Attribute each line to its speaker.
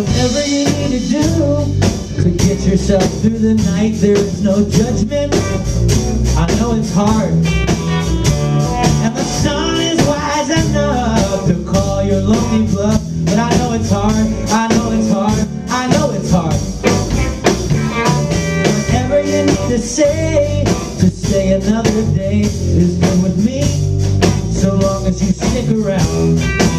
Speaker 1: whatever you need to do to get yourself through the night. There is no judgment. I know it's hard. And the sun is wise enough to call your lonely bluff. But I know it's hard. I know it's hard. I know it's hard. Whatever you need to say to stay another day is good with me. So long as you stick around.